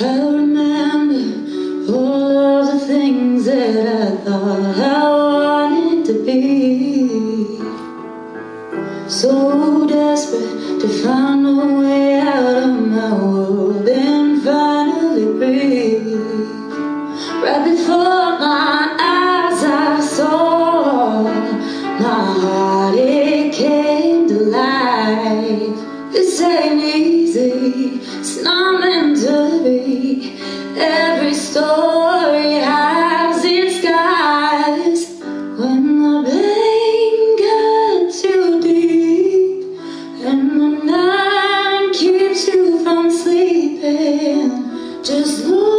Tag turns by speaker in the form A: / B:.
A: I'll remember all of the things that I thought I wanted to be. So desperate to find a way out of my world And finally breathe. Right before my eyes I saw my heart. Just look.